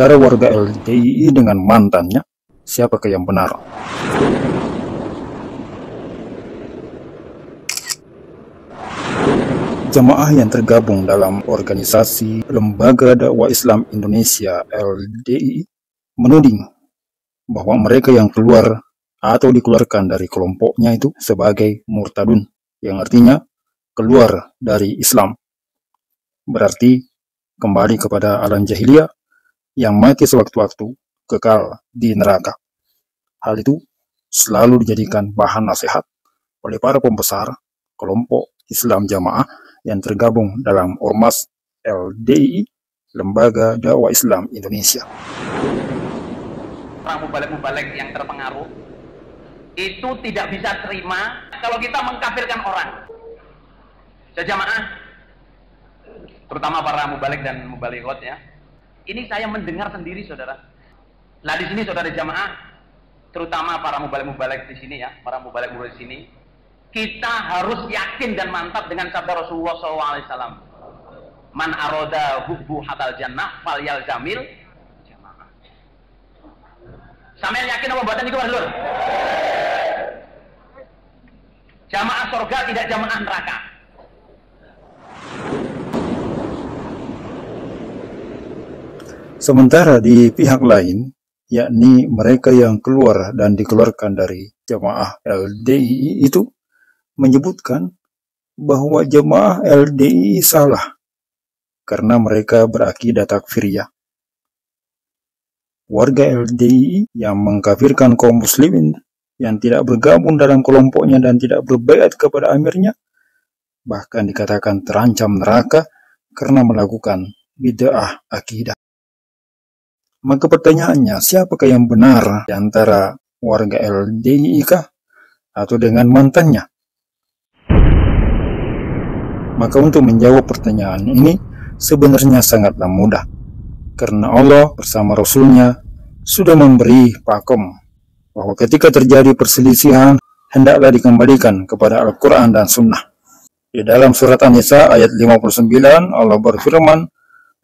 antara warga LDII dengan mantannya, siapakah yang benar? Jamaah yang tergabung dalam organisasi Lembaga Dakwah Islam Indonesia LDI menuding bahwa mereka yang keluar atau dikeluarkan dari kelompoknya itu sebagai murtadun yang artinya keluar dari Islam. Berarti kembali kepada alam jahiliyah yang mati sewaktu-waktu kekal di neraka. Hal itu selalu dijadikan bahan nasihat oleh para pembesar kelompok Islam Jamaah yang tergabung dalam Ormas LDI, Lembaga Dakwah Islam Indonesia. Mubalek-mubalek yang terpengaruh itu tidak bisa terima kalau kita mengkafirkan orang. Sejamaah, terutama para mubalik dan mubalikot ya. Ini saya mendengar sendiri saudara. Nah di sini saudara jamaah, terutama para mubalik-mubalik di sini ya, para mubalik-mubalik di sini, kita harus yakin dan mantap dengan sabda Rasulullah SAW. Man aroda hubbu hatal jannah fal yal jamil jamaah. Sampai yakin apa buatan itu lur? Jamaah surga tidak jamaah neraka. Sementara di pihak lain, yakni mereka yang keluar dan dikeluarkan dari jamaah LDI itu menyebutkan bahwa jemaah LDI salah karena mereka berakidah takfiriyah. Warga LDI yang mengkafirkan kaum muslimin yang tidak bergabung dalam kelompoknya dan tidak berbaiat kepada amirnya bahkan dikatakan terancam neraka karena melakukan bid'ah akidah. Maka pertanyaannya, siapakah yang benar di antara warga LDI kah atau dengan mantannya? Maka untuk menjawab pertanyaan ini sebenarnya sangatlah mudah. Karena Allah bersama Rasulnya sudah memberi pakem bahwa ketika terjadi perselisihan hendaklah dikembalikan kepada Al-Quran dan Sunnah. Di dalam surat An-Nisa ayat 59 Allah berfirman,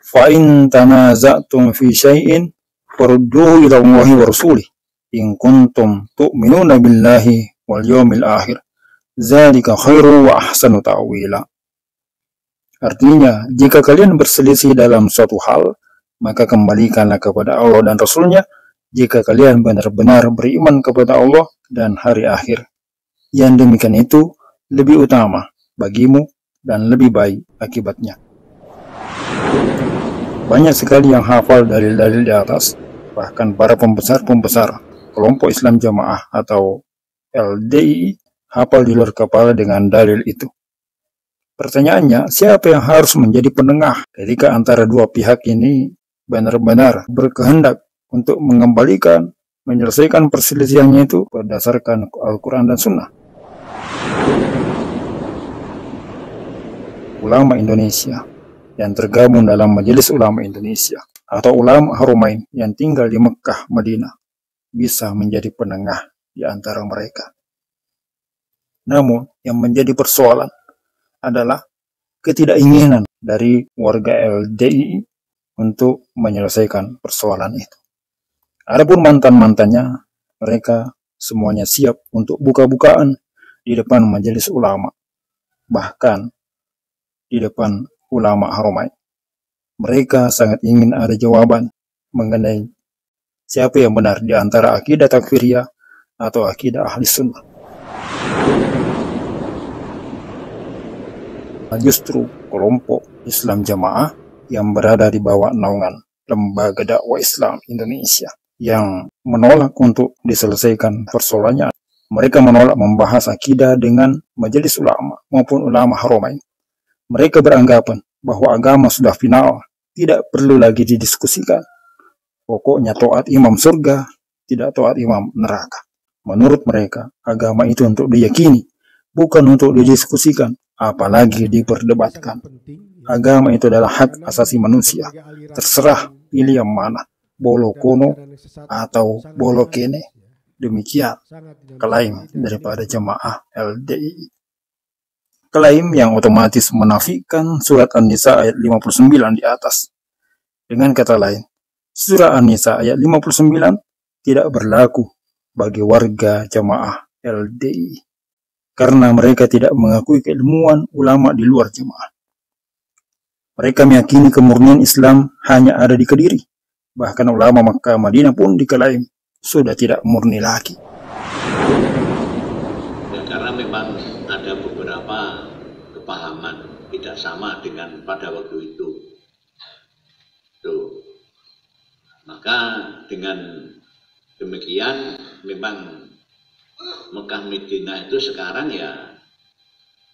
fa in tanaza'tum fi syai'in farudduhu ila Allahi wa rasulih in kuntum tu'minuna billahi wal yawmil akhir zalika khairu Artinya, jika kalian berselisih dalam suatu hal, maka kembalikanlah kepada Allah dan Rasulnya jika kalian benar-benar beriman kepada Allah dan hari akhir. Yang demikian itu lebih utama bagimu dan lebih baik akibatnya. Banyak sekali yang hafal dalil-dalil di atas, bahkan para pembesar-pembesar kelompok Islam Jamaah atau LDI hafal di luar kepala dengan dalil itu. Pertanyaannya, siapa yang harus menjadi penengah ketika antara dua pihak ini benar-benar berkehendak untuk mengembalikan, menyelesaikan perselisihannya itu berdasarkan Al-Quran dan Sunnah? Ulama Indonesia yang tergabung dalam Majelis Ulama Indonesia atau ulama Harumain yang tinggal di Mekah, Madinah bisa menjadi penengah di antara mereka. Namun, yang menjadi persoalan adalah ketidakinginan dari warga LDI untuk menyelesaikan persoalan itu. Adapun mantan-mantannya, mereka semuanya siap untuk buka-bukaan di depan majelis ulama, bahkan di depan ulama harumai. Mereka sangat ingin ada jawaban mengenai siapa yang benar di antara akidah takfiriyah atau akidah ahli sunnah. justru kelompok Islam Jamaah yang berada di bawah naungan Lembaga Dakwah Islam Indonesia yang menolak untuk diselesaikan persoalannya. Mereka menolak membahas akidah dengan majelis ulama maupun ulama haromain. Mereka beranggapan bahwa agama sudah final, tidak perlu lagi didiskusikan. Pokoknya toat imam surga, tidak toat imam neraka. Menurut mereka, agama itu untuk diyakini, bukan untuk didiskusikan apalagi diperdebatkan. Agama itu adalah hak asasi manusia. Terserah pilih yang mana, bolo kono atau bolo kene. Demikian klaim daripada jemaah LDI. Klaim yang otomatis menafikan surat An-Nisa ayat 59 di atas. Dengan kata lain, Surah An-Nisa ayat 59 tidak berlaku bagi warga jamaah LDI karena mereka tidak mengakui keilmuan ulama di luar jemaah. Mereka meyakini kemurnian Islam hanya ada di Kediri. Bahkan ulama Makkah Madinah pun diklaim sudah tidak murni lagi. Ya, karena memang ada beberapa kepahaman sama dengan pada waktu itu. Tuh. Maka dengan demikian memang Mekah Medina itu sekarang ya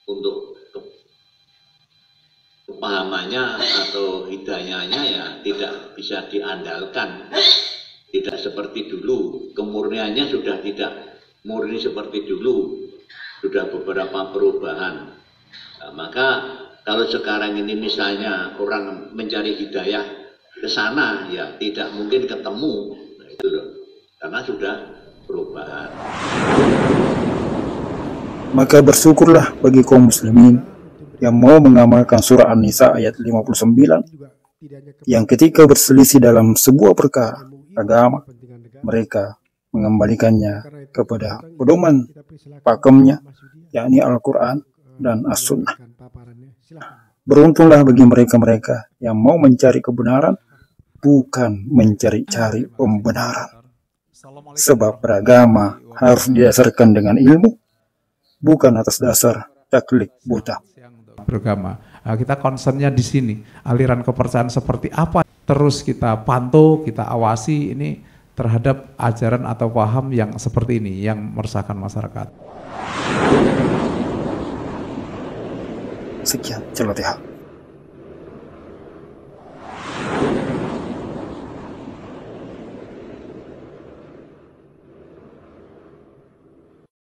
untuk kepahamannya atau hidayahnya ya tidak bisa diandalkan tidak seperti dulu kemurniannya sudah tidak murni seperti dulu sudah beberapa perubahan nah, maka kalau sekarang ini misalnya orang mencari hidayah ke sana ya tidak mungkin ketemu nah, itu loh karena sudah perubahan. Maka bersyukurlah bagi kaum muslimin yang mau mengamalkan surah An-Nisa ayat 59 yang ketika berselisih dalam sebuah perkara agama mereka mengembalikannya kepada pedoman pakemnya yakni Al-Quran dan As-Sunnah. Beruntunglah bagi mereka-mereka yang mau mencari kebenaran bukan mencari-cari pembenaran. Sebab beragama harus didasarkan dengan ilmu, bukan atas dasar taklid buta. Beragama. Nah, kita concernnya di sini, aliran kepercayaan seperti apa terus kita pantau, kita awasi ini terhadap ajaran atau paham yang seperti ini yang meresahkan masyarakat. sekian, terima pihak.